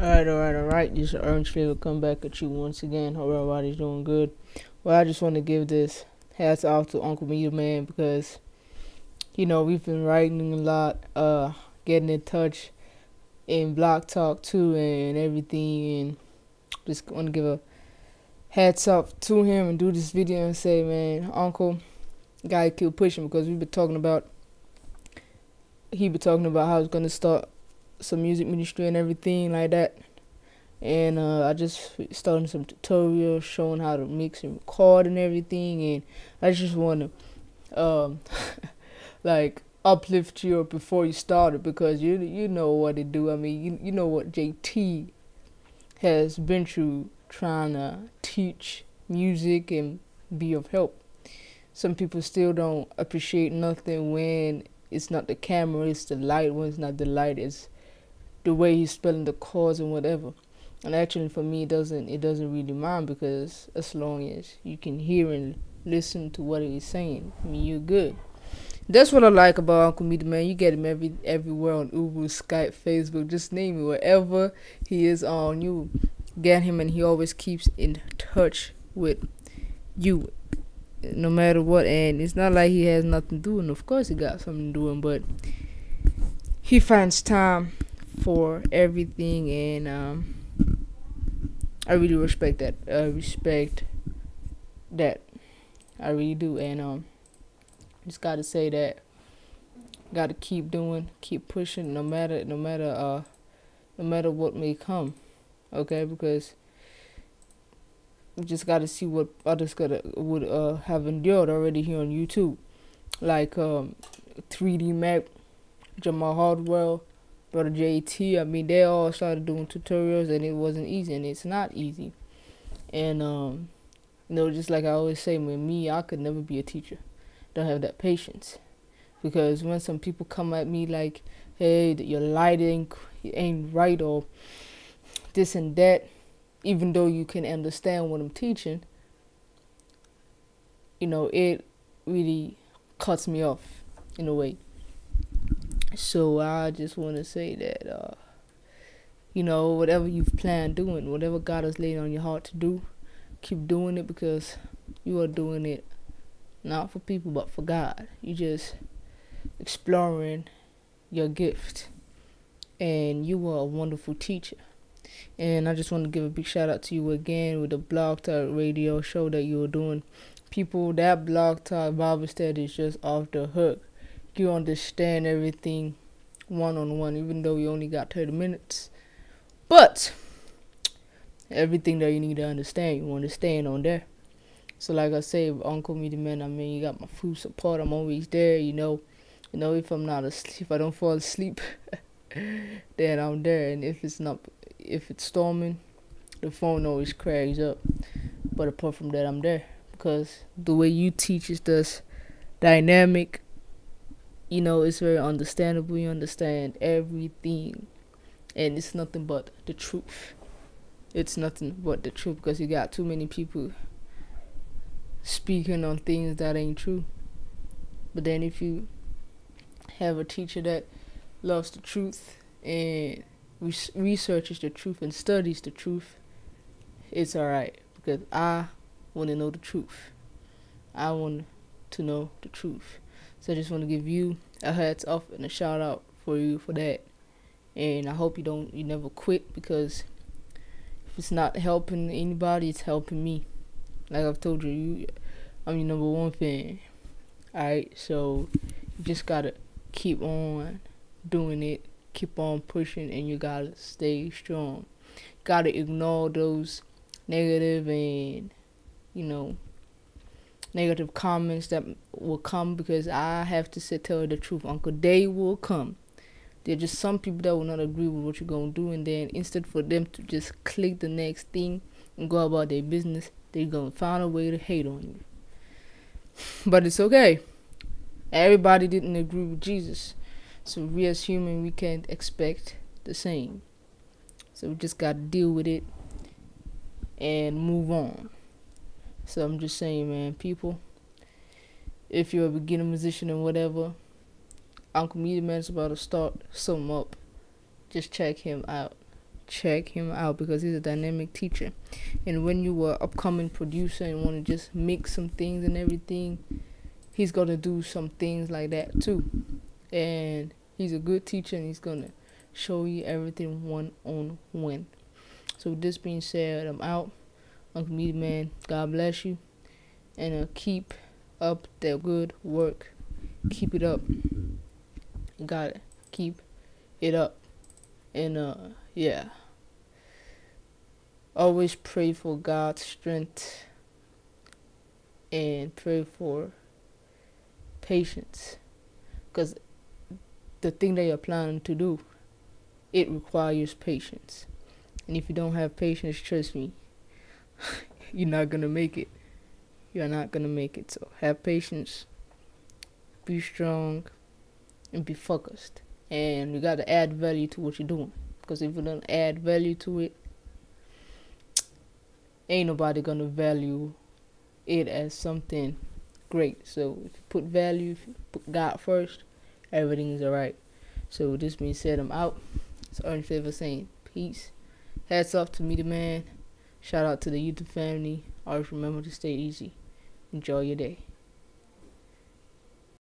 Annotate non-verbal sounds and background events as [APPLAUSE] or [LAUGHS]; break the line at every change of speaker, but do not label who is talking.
Alright, alright, alright. This is Orange Flavor come back at you once again. Hope everybody's doing good. Well, I just want to give this hats off to Uncle Midiman because, you know, we've been writing a lot, uh, getting in touch in Blog Talk too and everything. And just want to give a hats off to him and do this video and say, man, Uncle, gotta keep pushing because we've been talking about, he been talking about how he's going to start some music ministry and everything like that. And uh, I just started some tutorials showing how to mix and record and everything. And I just want to, um, [LAUGHS] like, uplift you before you started because you you know what to do. I mean, you you know what JT has been through trying to teach music and be of help. Some people still don't appreciate nothing when it's not the camera, it's the light. When it's not the light, it's the way he's spelling the chords and whatever. And actually, for me, it doesn't it doesn't really mind because as long as you can hear and listen to what he's saying, I mean, you're good. That's what I like about Uncle Midiman. You get him every everywhere on ooVoo, Skype, Facebook, just name it. Wherever he is on, you get him, and he always keeps in touch with you, no matter what. And it's not like he has nothing doing. Of course, he got something doing, but he finds time for everything, and um, I really respect that. I respect that. I really do, and um, just gotta say that. Gotta keep doing, keep pushing, no matter, no matter, uh, no matter what may come. Okay, because we just gotta see what others gotta would uh have endured already here on YouTube, like um, 3D Mac, Jamal Hardwell, brother JT. I mean, they all started doing tutorials, and it wasn't easy, and it's not easy. And um, you know, just like I always say, with me, I could never be a teacher. Don't have that patience, because when some people come at me like, "Hey, your lighting ain't right," or this and that, even though you can understand what I'm teaching, you know, it really cuts me off in a way. So I just want to say that, uh, you know, whatever you've planned doing, whatever God has laid on your heart to do, keep doing it because you are doing it not for people but for God. You're just exploring your gift, and you are a wonderful teacher. And I just want to give a big shout out to you again with the Blog Talk radio show that you are doing. People, that Blog Talk Bible study is just off the hook you understand everything one on one, even though we only got 30 minutes. But everything that you need to understand, you understand on there. So like I say, Uncle Midiman, I mean you got my full support. I'm always there, you know. You know, if I'm not asleep, if I don't fall asleep, [LAUGHS] then I'm there. And if it's not, if it's storming, the phone always cracks up. But apart from that, I'm there because the way you teach is just dynamic you know, it's very understandable. You understand everything, and it's nothing but the truth. It's nothing but the truth because you got too many people speaking on things that ain't true. But then if you have a teacher that loves the truth and researches the truth and studies the truth, it's alright because I want to know the truth. I want to know the truth. So I just want to give you a hats off and a shout out for you for that. And I hope you don't you never quit because if it's not helping anybody, it's helping me. Like I've told you, you I'm your number one fan. Alright, so you just gotta keep on doing it, keep on pushing, and you gotta stay strong. Gotta ignore those negative and you know negative comments that will come because I have to say tell you the truth, Uncle. They will come. There are just some people that will not agree with what you're gonna do, and then instead for them to just click the next thing and go about their business, they're gonna find a way to hate on you. [LAUGHS] But it's okay. Everybody didn't agree with Jesus, so we as human we can't expect the same. So we just gotta deal with it and move on. So I'm just saying, man, people, if you're a beginner musician and whatever, Uncle Midiman's about to start something up. Just check him out. check him out because he's a dynamic teacher. And when you are upcoming producer and want to just mix some things and everything, he's gonna do some things like that too. And he's a good teacher and he's gonna show you everything one on one. So with this being said, I'm out. Uncle Midiman, God bless you. And uh, keep up the good work. Keep it up. You got it. Keep it up. And uh yeah. Always pray for God's strength and pray for patience. Because the thing that you're planning to do, it requires patience. And if you don't have patience, trust me, you're not to make it. You're not to make it. So have patience, be strong, and be focused. And you got to add value to what you're doing. Because if you don't add value to it, ain't nobody to value it as something great. So if you put value, if you put God first, everything is alright. So with this being said, I'm out. It's Orange Flavor saying peace. Hats off to Midiman. Shout out to the YouTube family. Always remember to stay easy. Enjoy your day.